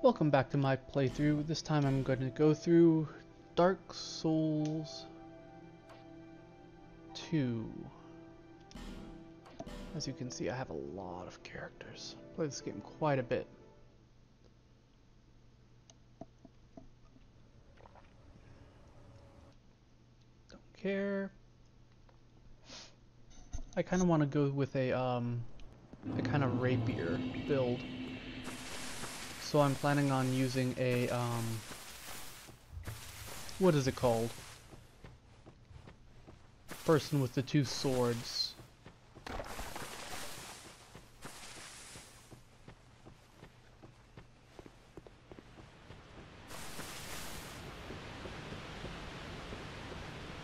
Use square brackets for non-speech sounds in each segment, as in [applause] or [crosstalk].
Welcome back to my playthrough. This time I'm going to go through Dark Souls 2. As you can see, I have a lot of characters. I Play this game quite a bit. Don't care. I kind of want to go with a um, a kind of rapier build. So I'm planning on using a, um, what is it called? Person with the two swords.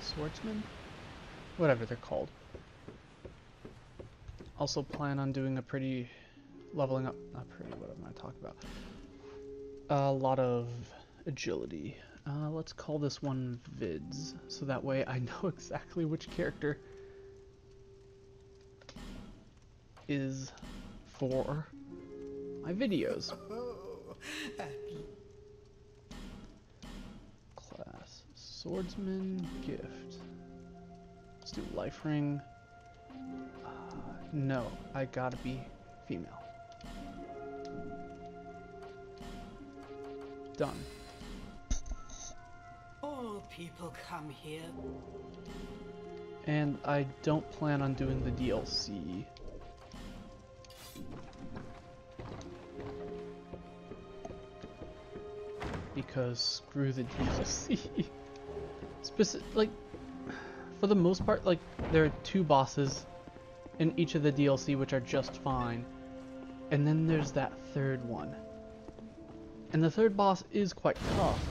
Swordsman? Whatever they're called. Also plan on doing a pretty leveling up, not pretty, what am I talking about? A lot of agility. Uh, let's call this one vids, so that way I [laughs] know exactly which character is for my videos. Class, swordsman, gift. Let's do life ring. Uh, no, I gotta be female. Done. All people come here. And I don't plan on doing the DLC. Because screw the DLC. [laughs] Speci like, for the most part, like, there are two bosses in each of the DLC which are just fine. And then there's that third one. And the third boss is quite tough.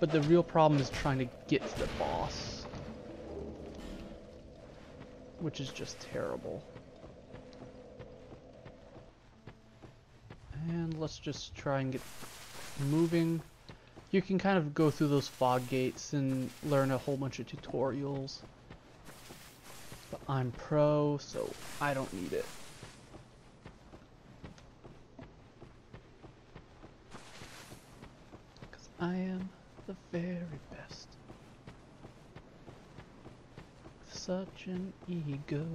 But the real problem is trying to get to the boss. Which is just terrible. And let's just try and get moving. You can kind of go through those fog gates and learn a whole bunch of tutorials. But I'm pro, so I don't need it. Because I am the very best. Such an ego.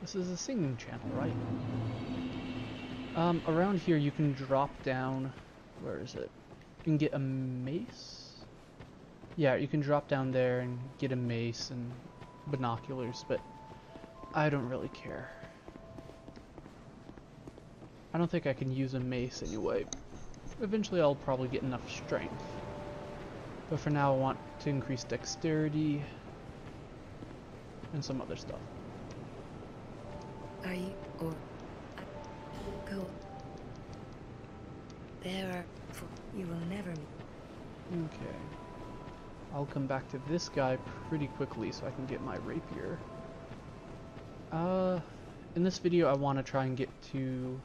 This is a singing channel, right? Um, around here you can drop down, where is it? You can get a mace? Yeah, you can drop down there and get a mace and binoculars, but I don't really care. I don't think I can use a mace anyway. Eventually I'll probably get enough strength. But for now I want to increase dexterity and some other stuff. Are you or go there are for you will never meet. Okay. I'll come back to this guy pretty quickly so I can get my rapier. Uh, in this video I want to try and get to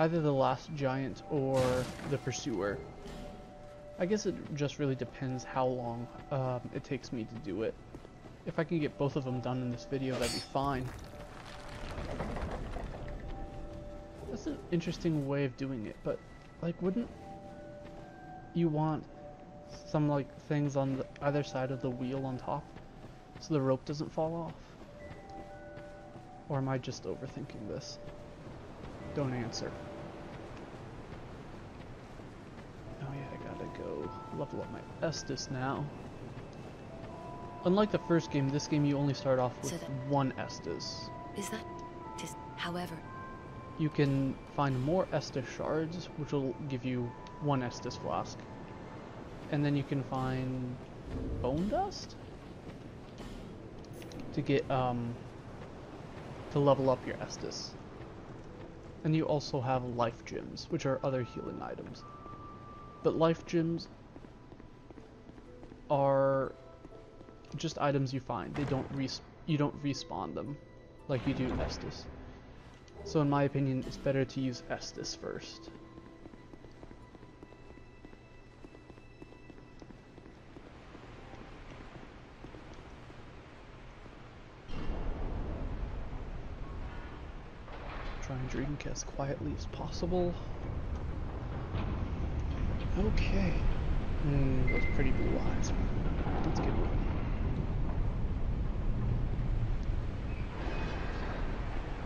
either the last giant or the pursuer. I guess it just really depends how long um, it takes me to do it. If I can get both of them done in this video, that'd be fine. That's an interesting way of doing it, but like wouldn't you want some like things on the side of the wheel on top so the rope doesn't fall off? Or am I just overthinking this? Don't answer. Oh yeah, I gotta go level up my Estus now. Unlike the first game, this game you only start off with So that- one Estus. Is that just however You can find more Estus shards, which will give you one Estus flask. And then you can find bone dust to get um to level up your Estus. And you also have life gems, which are other healing items. But life gems are just items you find. They don't res you don't respawn them like you do Estus. So in my opinion, it's better to use Estus first. try and drink as quietly as possible. Okay. Mm, those pretty blue eyes. Let's get one.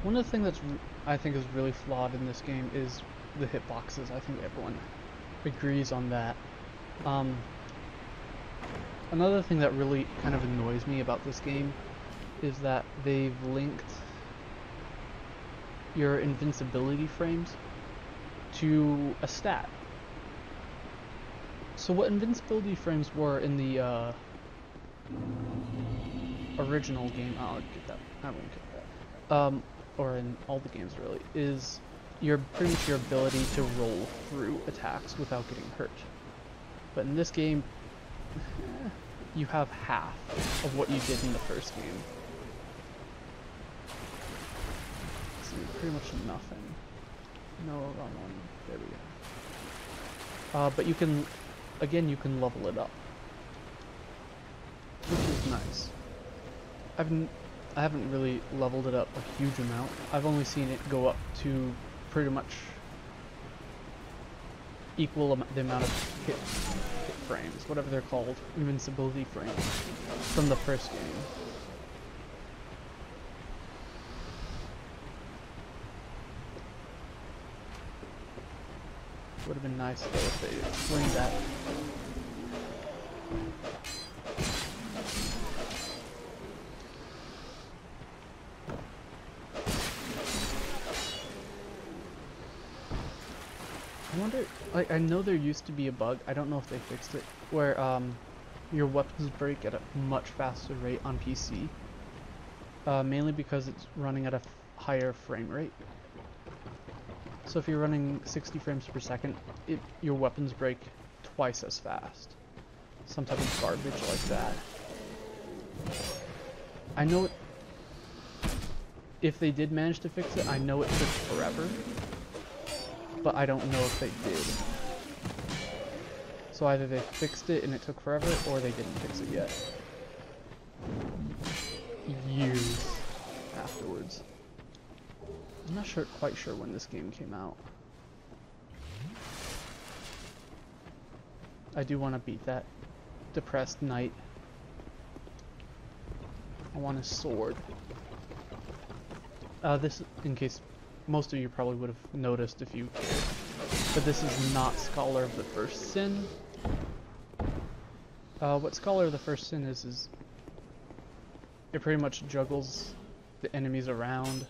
One of the things that's I think is really flawed in this game is the hitboxes. I think everyone agrees on that. Um, another thing that really kind of annoys me about this game is that they've linked your invincibility frames to a stat. So what invincibility frames were in the uh, original game, I'll get that, I won't get that, um, or in all the games really, is your pretty much your ability to roll through attacks without getting hurt. But in this game, [laughs] you have half of what you did in the first game. So pretty much nothing. No, wrong one. There we go. Uh, but you can, again, you can level it up, which is nice. I've n I haven't really leveled it up a huge amount. I've only seen it go up to pretty much equal am the amount of hit, hit frames, whatever they're called, invincibility frames, from the first game. Would have been nice though if they explained that. I wonder, like, I know there used to be a bug, I don't know if they fixed it, where, um, your weapons break at a much faster rate on PC. Uh, mainly because it's running at a higher frame rate. So if you're running 60 frames per second, it, your weapons break twice as fast. Some type of garbage like that. I know it, if they did manage to fix it, I know it took forever. But I don't know if they did. So either they fixed it and it took forever, or they didn't fix it yet. Years afterwards. I'm not sure, quite sure when this game came out. I do want to beat that depressed knight. I want a sword. Uh, this, in case most of you probably would have noticed if you but this is not Scholar of the First Sin. Uh, what Scholar of the First Sin is, is it pretty much juggles the enemies around.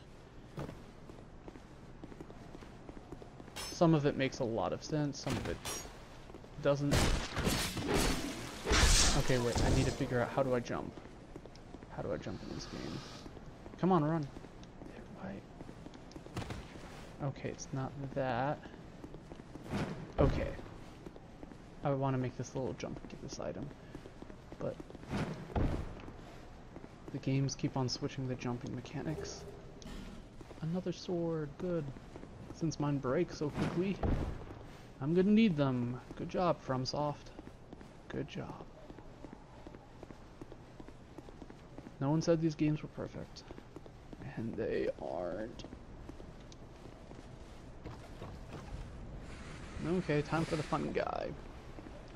Some of it makes a lot of sense, some of it doesn't. Okay, wait, I need to figure out how do I jump. How do I jump in this game? Come on, run. Okay, it's not that. Okay. I want to make this little jump and get this item. But the games keep on switching the jumping mechanics. Another sword, good. Since mine break so quickly, I'm gonna need them. Good job, FromSoft. Good job. No one said these games were perfect. And they aren't. Okay, time for the fun guy.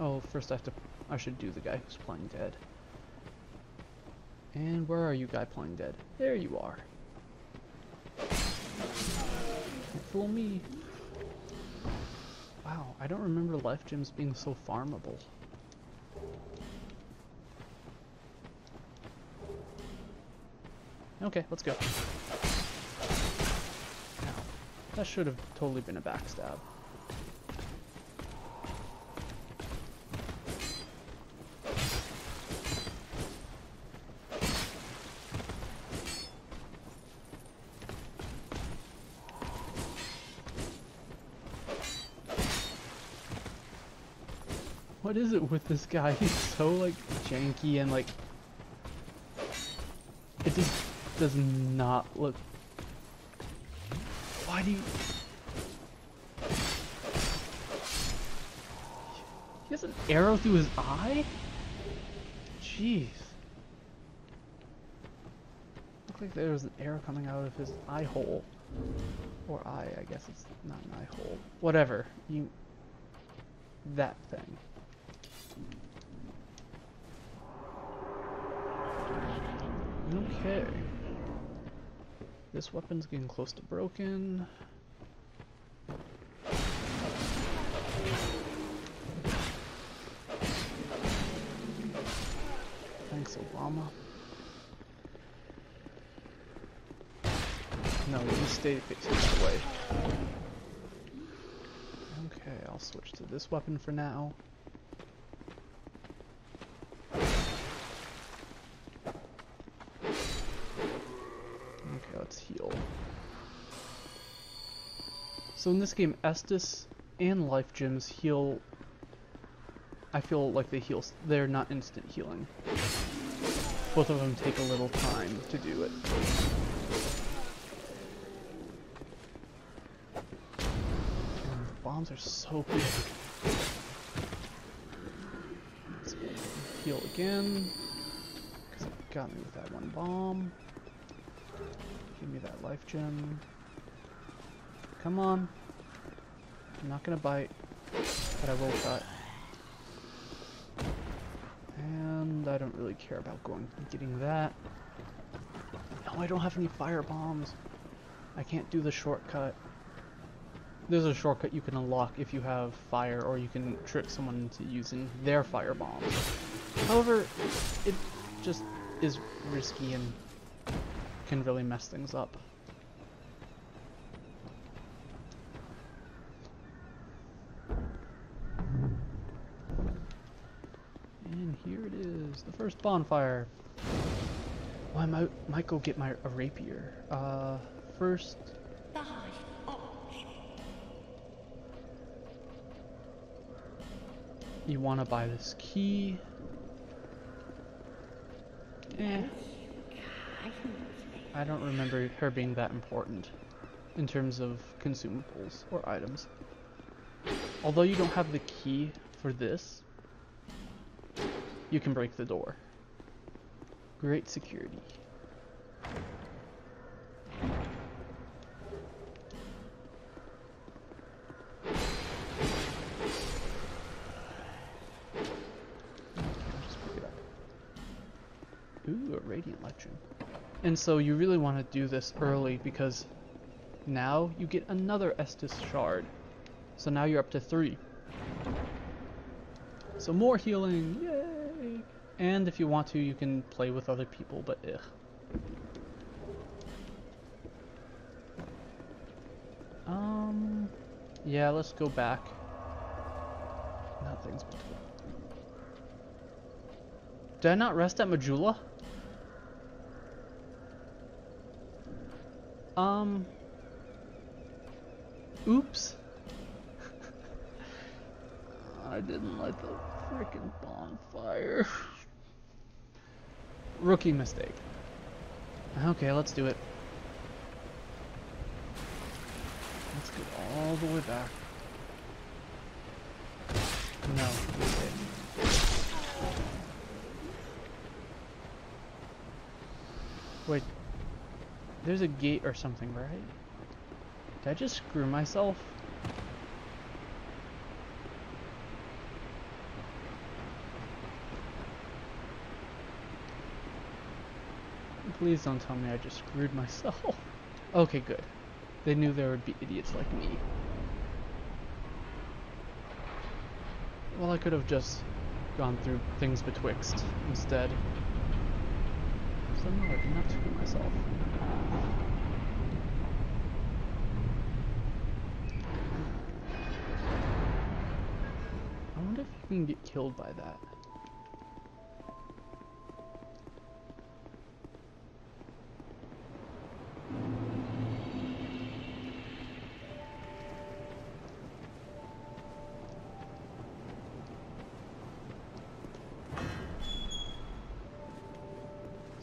Oh, first I have to... I should do the guy who's playing dead. And where are you, guy playing dead? There you are. Fool me. Wow, I don't remember life gems being so farmable. Okay, let's go. That should have totally been a backstab. What is it with this guy? He's so like janky and like it just does not look Why do you He has an arrow through his eye? Jeez. looked like there was an arrow coming out of his eye hole. Or eye, I guess it's not an eye hole. Whatever. You... That thing. Okay. This weapon's getting close to broken. Thanks, Obama. No, you stay that way. Okay, I'll switch to this weapon for now. So in this game, Estus and Life Gems heal... I feel like they heal... They're not instant healing. Both of them take a little time to do it. And the bombs are so big. Let's heal again. Because it got me with that one bomb. Give me that life gem. Come on. I'm not gonna bite, but I will cut. And I don't really care about going getting that. No, I don't have any fire bombs. I can't do the shortcut. There's a shortcut you can unlock if you have fire, or you can trick someone into using their fire bombs. However, it just is risky and can really mess things up. And here it bonfire. Well, I might, might go get my a rapier. Uh, first. You want to buy this key. Eh. I don't remember her being that important in terms of consumables or items. Although you don't have the key for this, you can break the door. Great security. Ooh, a radiant lectern. And so you really want to do this early because now you get another Estus shard. So now you're up to three. So more healing, yay! And if you want to, you can play with other people, but ugh. Um, yeah, let's go back. Nothing's. Did I not rest at Majula? Um. Oops. [laughs] I didn't light the freaking bonfire. [laughs] Rookie mistake. Okay, let's do it. Let's go all the way back. No. Wait. There's a gate or something, right? Did I just screw myself? Please don't tell me I just screwed myself. [laughs] okay, good. They knew there would be idiots like me. Well, I could have just gone through things betwixt instead. So no, I did not screw myself. I wonder if you can get killed by that.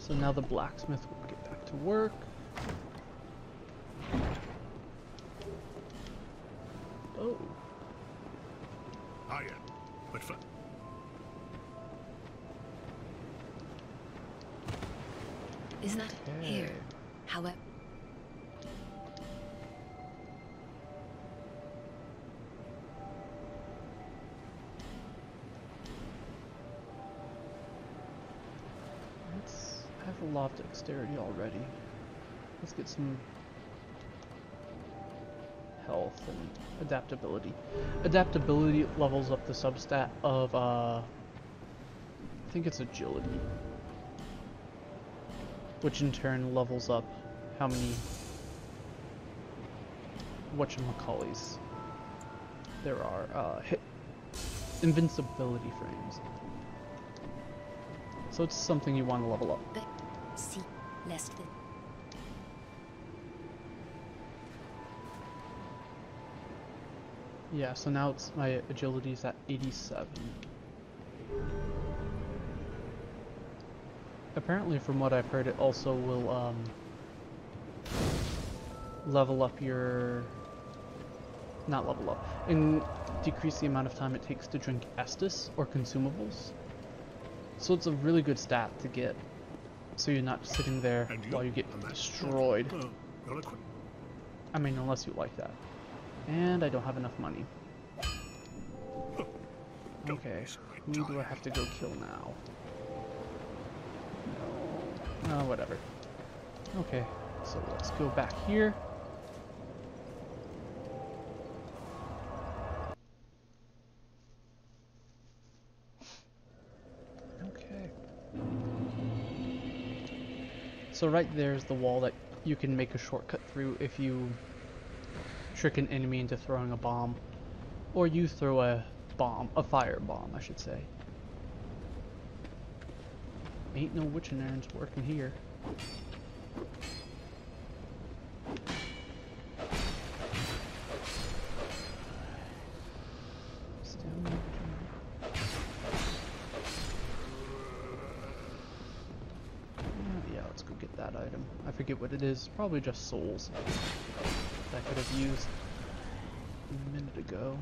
So now the blacksmith will get back to work. Dexterity already. Let's get some health and adaptability. Adaptability levels up the substat of uh I think it's agility. Which in turn levels up how many whatchamacallies there are. Uh hit invincibility frames. So it's something you want to level up. See, lest the Yeah, so now it's my agility is at 87. Apparently, from what I've heard, it also will um, level up your. Not level up, and decrease the amount of time it takes to drink Estus or consumables. So it's a really good stat to get. So you're not sitting there while you get destroyed. Well, you're a quick I mean, unless you like that. And I don't have enough money. Okay, who do I have to go kill now? No. Uh, whatever. Okay, so let's go back here. So right there's the wall that you can make a shortcut through if you trick an enemy into throwing a bomb. Or you throw a bomb, a fire bomb, I should say. Ain't no witching errands working here. Is. Probably just souls. That I could have used a minute ago.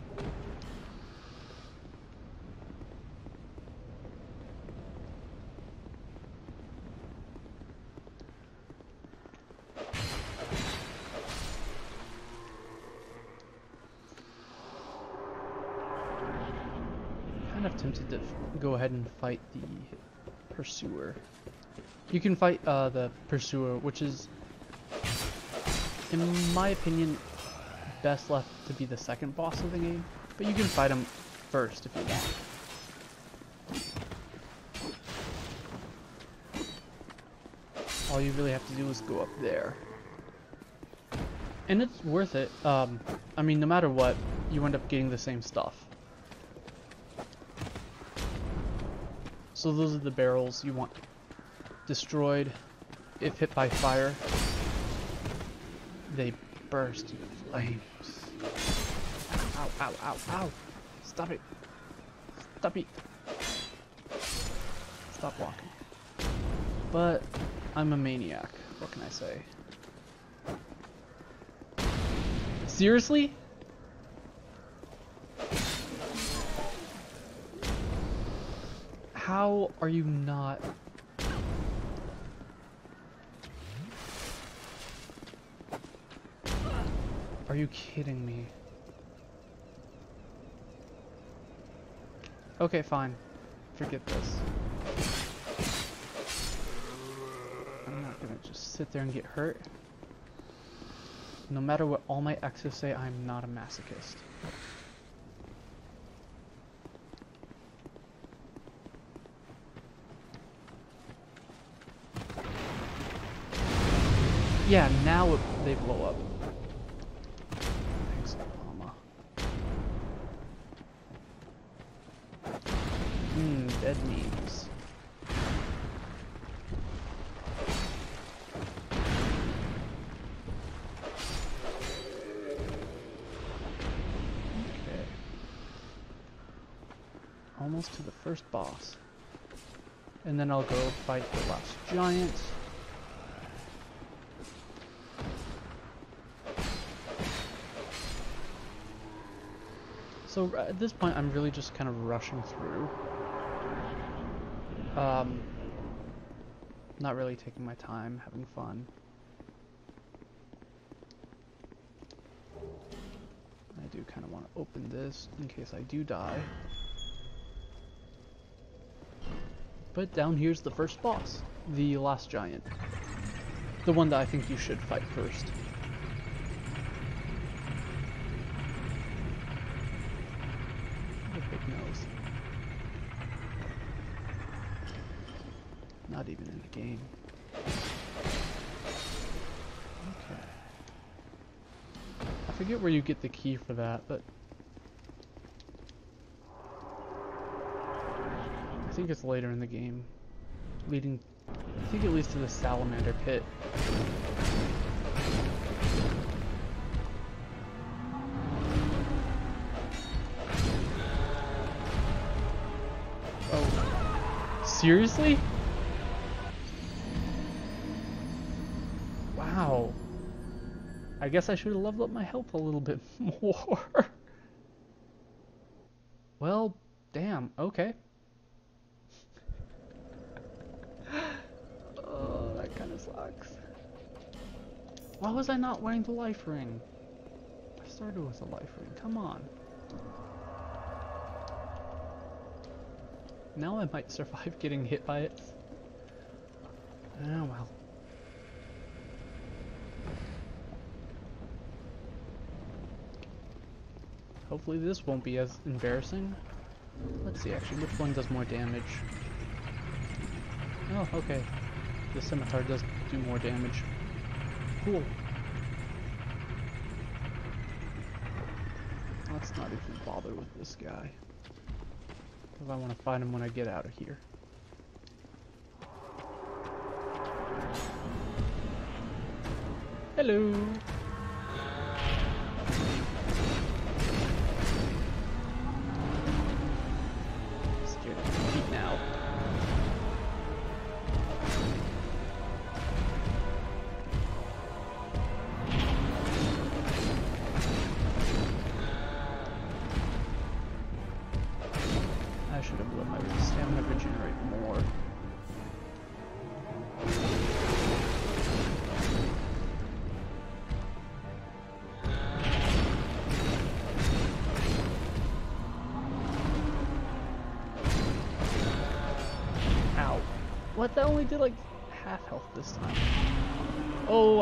Kind of tempted to go ahead and fight the pursuer. You can fight uh, the pursuer, which is, in my opinion, best left to be the second boss of the game. But you can fight him first if you want. All you really have to do is go up there. And it's worth it. Um, I mean, no matter what, you end up getting the same stuff. So those are the barrels you want destroyed if hit by fire. They burst into flames. Ow, ow, ow, ow. Stop it. Stop it. Stop walking. But I'm a maniac. What can I say? Seriously? How are you not? Are you kidding me? Okay, fine. Forget this. I'm not gonna just sit there and get hurt. No matter what all my exes say, I'm not a masochist. Yeah, now they blow up. Thanks, Obama. Hmm, dead memes. Okay. Almost to the first boss. And then I'll go fight the last giant. So at this point, I'm really just kind of rushing through. Um, not really taking my time, having fun. I do kind of want to open this in case I do die. But down here's the first boss, the last giant. The one that I think you should fight first. Get the key for that, but I think it's later in the game, leading, I think it leads to the salamander pit. Oh, seriously? I guess I should have leveled up my health a little bit [laughs] more. well, damn, okay. [laughs] oh, that kind of sucks. Why was I not wearing the life ring? I started with a life ring, come on. Now I might [laughs] survive getting hit by it. Oh well. Hopefully this won't be as embarrassing. Let's see actually, which one does more damage? Oh, okay. The scimitar does do more damage. Cool. Let's not even bother with this guy. Because I want to find him when I get out of here. Hello!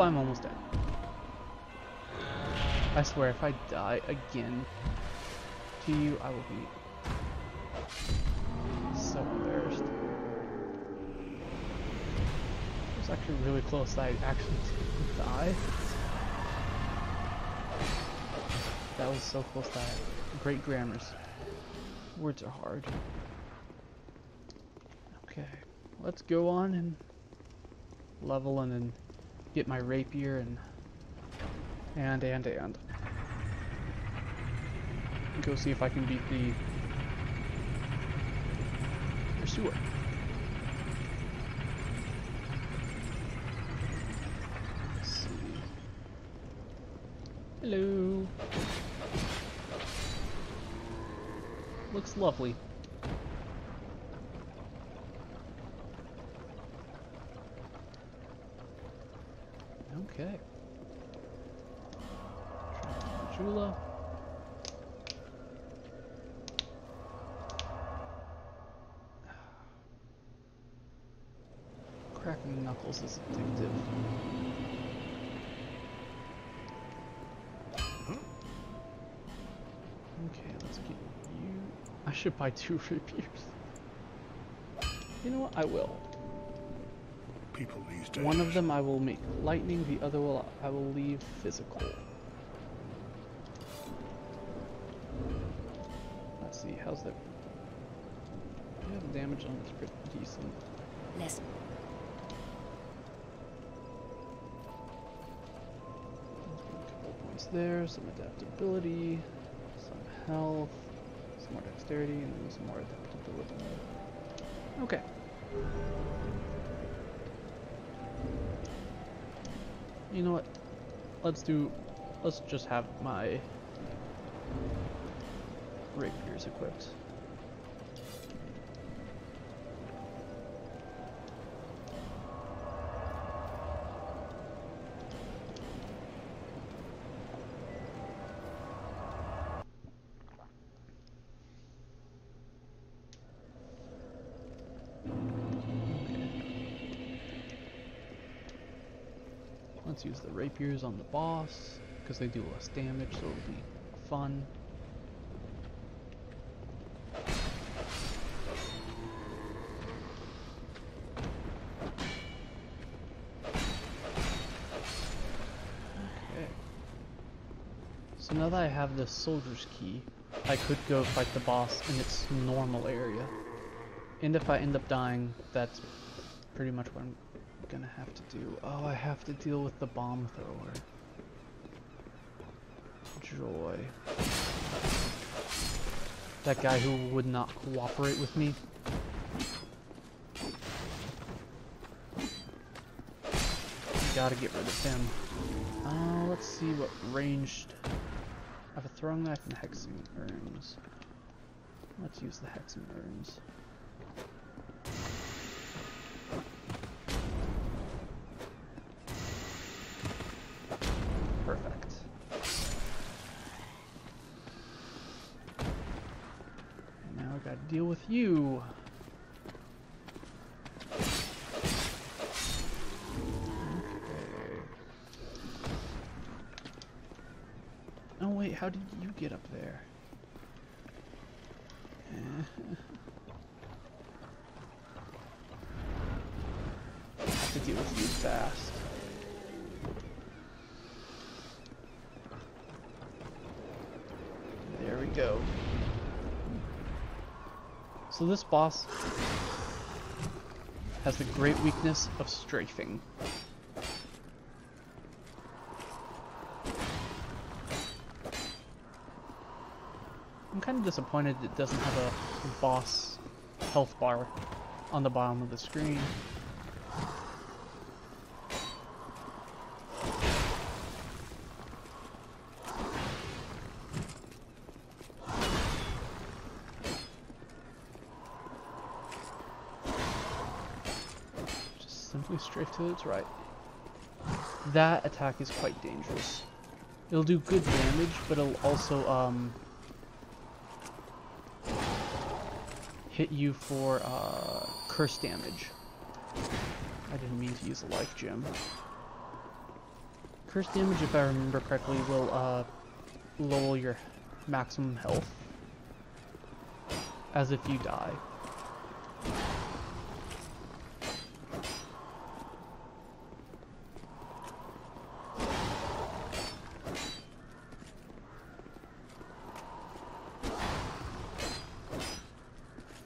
I'm almost dead. I swear, if I die again to you, I will be so embarrassed. It was actually really close I actually didn't die. That was so close that great grammars. Words are hard. Okay, let's go on and level and then get my rapier and and and and go see if I can beat the pursuer. Let's see. Hello. Looks lovely. Okay. Jula. Cracking knuckles is addictive. Okay, let's get you. I should buy two [laughs] rapiers. You know what? I will. People these days. One of them I will make lightning, the other will I will leave physical. Let's see, how's that? Yeah, the damage on it's pretty decent. Less. Let's a couple points there, some adaptability, some health, some more dexterity, and then some more adaptability. Okay. You know what? Let's do. Let's just have my rapiers equipped. Let's use the rapiers on the boss, because they do less damage, so it'll be fun. Okay. So now that I have the soldier's key, I could go fight the boss in its normal area. And if I end up dying, that's pretty much what I'm gonna have to do. Oh, I have to deal with the bomb thrower. Joy. That guy who would not cooperate with me. Gotta get rid of him. Uh, let's see what ranged. I have a throwing knife and hexing urns. Let's use the hexing urns. With you. Oh wait, how did you get up there? Eh. have to deal with you fast. There we go. So this boss has the great weakness of strafing. I'm kind of disappointed it doesn't have a boss health bar on the bottom of the screen. Just simply strafe to its right. That attack is quite dangerous. It'll do good damage, but it'll also um, hit you for uh, curse damage. I didn't mean to use a life gem. Curse damage, if I remember correctly, will uh, lower your maximum health as if you die.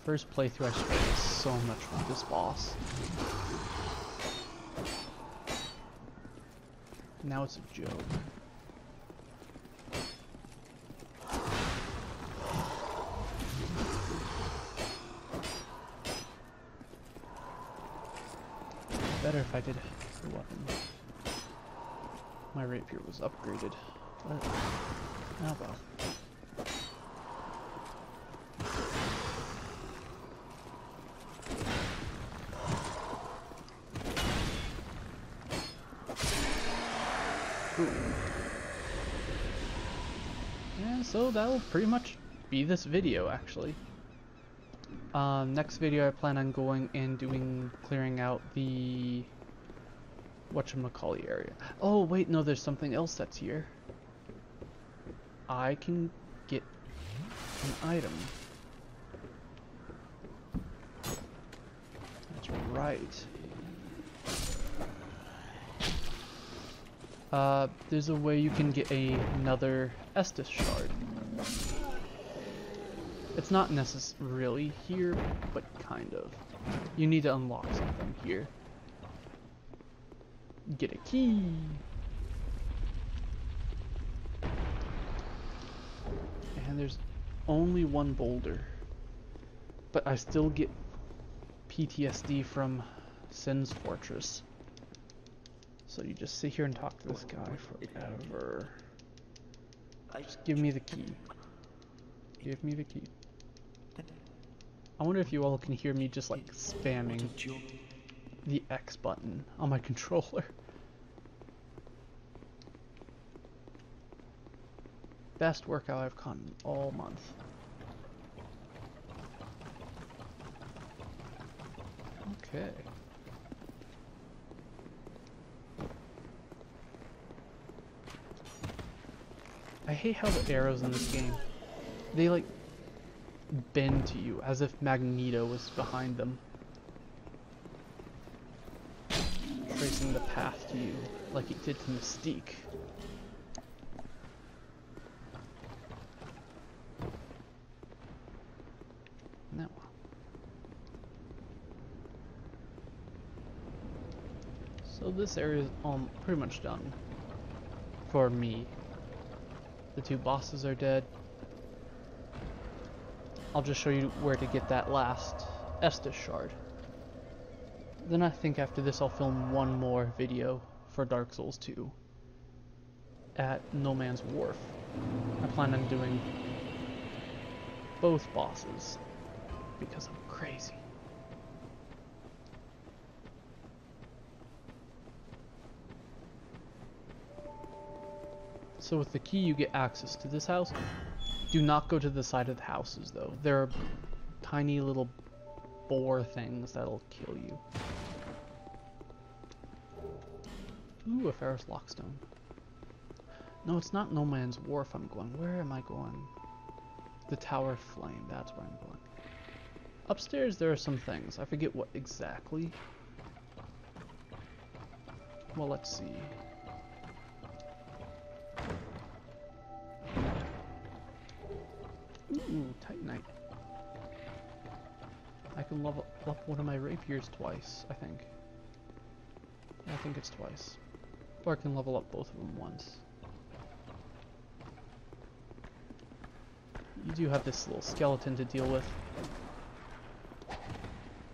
First playthrough I struggled so much with this boss. Now it's a joke. Better if I did the weapon. My rapier was upgraded. But, oh well. Ooh. Yeah, so that'll pretty much be this video, actually. Um, next video I plan on going and doing, clearing out the whatchamacallit area. Oh, wait, no, there's something else that's here. I can get an item. That's right. Uh, there's a way you can get a, another Estus shard. It's not necessarily here, but kind of. You need to unlock something here. Get a key. And there's only one boulder. But I still get PTSD from Sen's Fortress. So you just sit here and talk to this guy forever. Just give me the key. Give me the key. I wonder if you all can hear me just like spamming the X button on my [laughs] controller. Best workout I've gotten all month. Okay. I hate how the arrows in this game, they like bend to you as if Magneto was behind them. Tracing the path to you like it did to Mystique. Now. So this area is um, pretty much done for me. The two bosses are dead. I'll just show you where to get that last Estus shard. Then I think after this I'll film one more video for Dark Souls 2 at No Man's Wharf. I plan on doing both bosses because I'm crazy. So with the key you get access to this house. Do not go to the side of the houses though. There are tiny little boar things that'll kill you. Ooh, a Pharros' Lockstone. No, it's not No Man's Wharf I'm going. Where am I going? The Tower of Flame, that's where I'm going. Upstairs there are some things. I forget what exactly. Well, let's see. Ooh, Titanite. I can level up one of my rapiers twice, I think. I think it's twice. Or I can level up both of them once. You do have this little skeleton to deal with.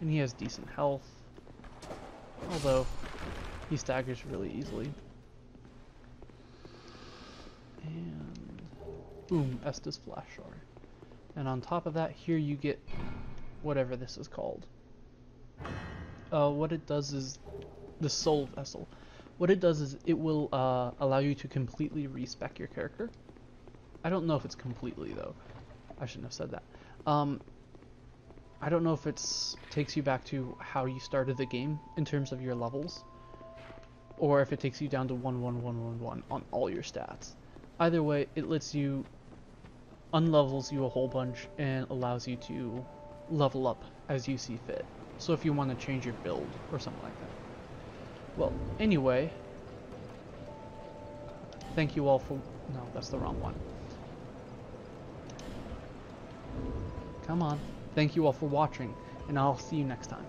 And he has decent health. Although, he staggers really easily. And... Boom, Estus Flask Shard. And on top of that, here you get whatever this is called. Uh, what it does is the Soul Vessel. What it does is it will uh, allow you to completely respec your character. I don't know if it's completely though. I shouldn't have said that. Um, I don't know if it takes you back to how you started the game in terms of your levels, or if it takes you down to one one one one one on all your stats. Either way, it lets you unlevels you a whole bunch and allows you to level up as you see fit. So if you want to change your build or something like that. Well, anyway, thank you all for... No, that's the wrong one. Come on. Thank you all for watching, and I'll see you next time.